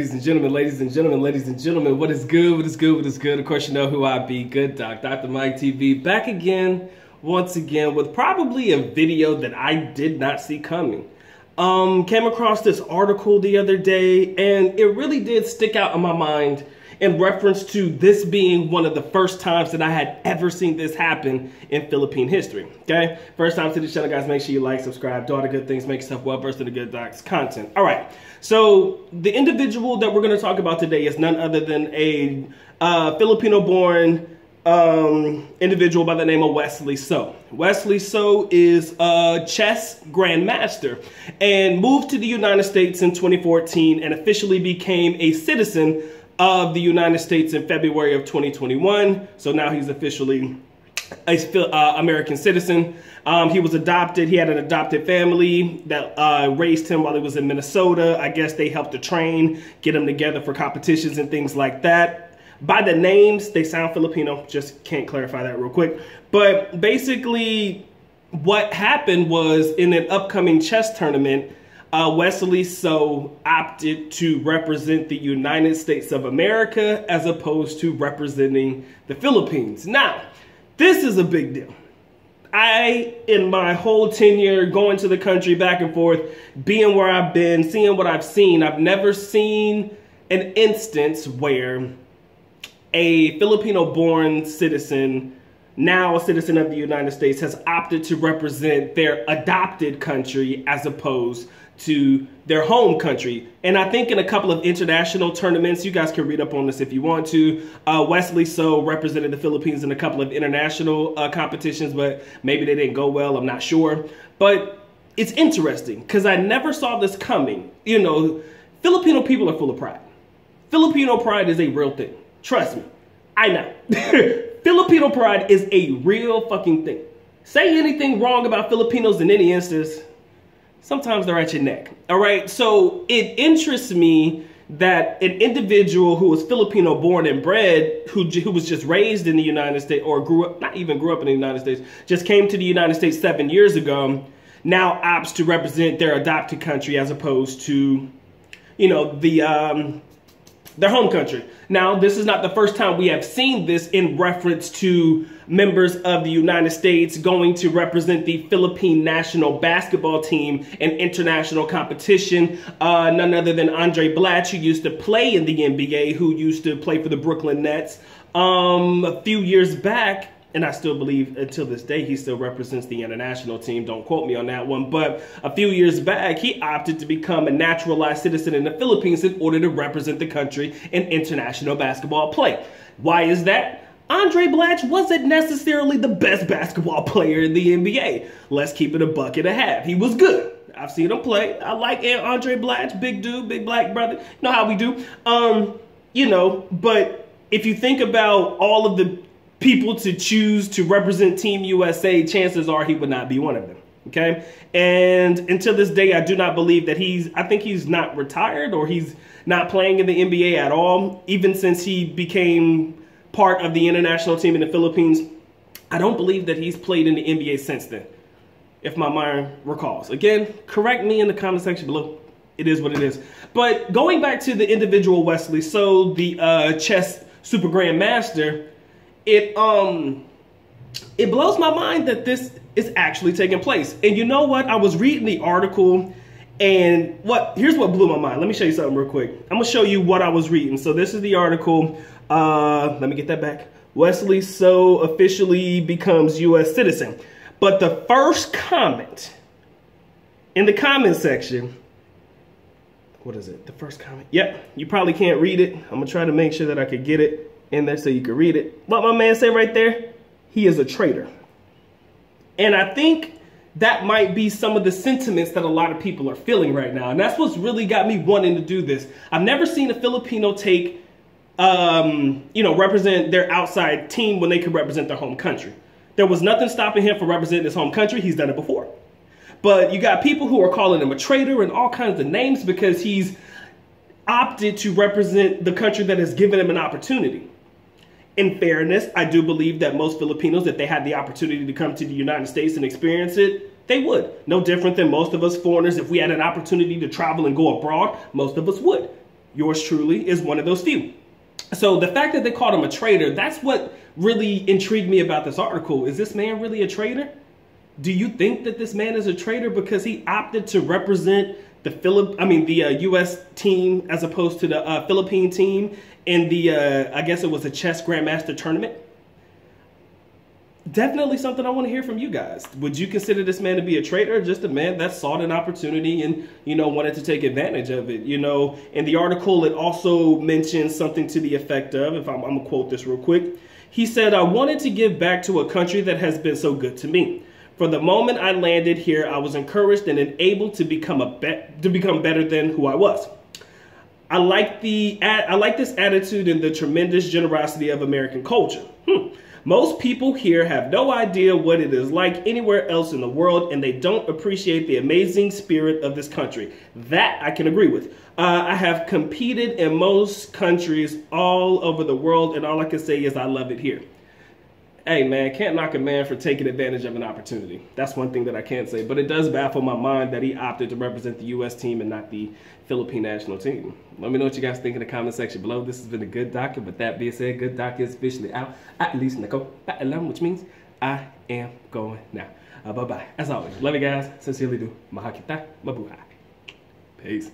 Ladies and gentlemen, ladies and gentlemen, ladies and gentlemen, what is good? What is good? What is good? Of course, you know who I be. Good Doc, Dr. Mike TV, back again, once again, with probably a video that I did not see coming. Um, came across this article the other day, and it really did stick out in my mind in reference to this being one of the first times that I had ever seen this happen in Philippine history. Okay, first time to the channel, guys. Make sure you like, subscribe, do all the good things, make yourself well versed in the good docs content. All right, so the individual that we're going to talk about today is none other than a uh, Filipino-born um, individual by the name of Wesley So. Wesley So is a chess grandmaster and moved to the United States in 2014 and officially became a citizen of the United States in February of 2021. So now he's officially a uh, American citizen. Um, he was adopted. He had an adopted family that uh, raised him while he was in Minnesota. I guess they helped to train, get him together for competitions and things like that. By the names, they sound Filipino. Just can't clarify that real quick. But basically, what happened was in an upcoming chess tournament, uh, Wesley So opted to represent the United States of America as opposed to representing the Philippines. Now, this is a big deal. I, in my whole tenure going to the country back and forth, being where I've been, seeing what I've seen, I've never seen an instance where a Filipino born citizen now a citizen of the United States, has opted to represent their adopted country as opposed to their home country. And I think in a couple of international tournaments, you guys can read up on this if you want to. Uh, Wesley So represented the Philippines in a couple of international uh, competitions, but maybe they didn't go well. I'm not sure. But it's interesting because I never saw this coming. You know, Filipino people are full of pride. Filipino pride is a real thing. Trust me. I know. Filipino pride is a real fucking thing. Say anything wrong about Filipinos in any instance, sometimes they're at your neck. All right. So it interests me that an individual who was Filipino born and bred, who, who was just raised in the United States or grew up, not even grew up in the United States, just came to the United States seven years ago, now opts to represent their adopted country as opposed to, you know, the um, their home country. Now, this is not the first time we have seen this in reference to members of the United States going to represent the Philippine national basketball team in international competition. Uh, none other than Andray Blatche, who used to play in the NBA, who used to play for the Brooklyn Nets. Um, a few years back, and I still believe until this day he still represents the international team. Don't quote me on that one. But a few years back, he opted to become a naturalized citizen in the Philippines in order to represent the country in international basketball play. Why is that? Andray Blatche wasn't necessarily the best basketball player in the NBA. Let's keep it a bucket and a half. He was good. I've seen him play. I like Andray Blatche, big dude, big black brother. You know how we do. Um, you know, but if you think about all of the people to choose to represent Team USA, chances are he would not be one of them. Okay. And until this day, I do not believe that he's, I think he's not retired or he's not playing in the NBA at all. Even since he became part of the international team in the Philippines, I don't believe that he's played in the NBA since then, if my mind recalls. Again, correct me in the comment section below. It is what it is. But going back to the individual Wesley So the uh, chess super grandmaster, it um it blows my mind that this is actually taking place. And you know what? I was reading the article and what here's what blew my mind. Let me show you something real quick. I'm gonna show you what I was reading. So this is the article. Uh let me get that back. Wesley So officially becomes US citizen. But the first comment in the comment section, what is it? The first comment. Yep, you probably can't read it. I'm gonna try to make sure that I could get it in there so you can read it. What my man said right there, he is a traitor. And I think that might be some of the sentiments that a lot of people are feeling right now. And that's what's really got me wanting to do this. I've never seen a Filipino take, um, you know, represent their outside team when they could represent their home country. There was nothing stopping him from representing his home country. He's done it before. But you got people who are calling him a traitor and all kinds of names because he's opted to represent the country that has given him an opportunity in fairness, I do believe that most Filipinos, if they had the opportunity to come to the United States and experience it, they would. No different than most of us foreigners. If we had an opportunity to travel and go abroad, most of us would. yours truly is one of those few. So the fact that they called him a traitor, that's what really intrigued me about this article. Is this man really a traitor? Do you think that this man is a traitor because he opted to represent the Philip, I mean the uh, U.S. team as opposed to the uh, Philippine team in the, uh, I guess it was a chess grandmaster tournament? definitely something I want to hear from you guys. Would you consider this man to be a traitor, or just a man that sought an opportunity and you know wanted to take advantage of it? You know, in the article, it also mentions something to the effect of, if I'm, I'm gonna quote this real quick, he said, "I wanted to give back to a country that has been so good to me." For the moment I landed here, I was encouraged and enabled to become a be- to become better than who I was. I like the I like this attitude and the tremendous generosity of American culture. Hmm. Most people here have no idea what it is like anywhere else in the world, and they don't appreciate the amazing spirit of this country. That I can agree with. Uh, I have competed in most countries all over the world, and all I can say is I love it here hey man, can't knock a man for taking advantage of an opportunity. That's one thing that I can't say. But it does baffle my mind that he opted to represent the U.S. team and not the Philippine national team. Let me know what you guys think in the comment section below. This has been a good doc. But that being said, good doc is officially out. At least Nico, which means I am going now. Uh, bye bye. As always, love you guys. Sincerely do. Mahal kita. Mabuhay. Peace.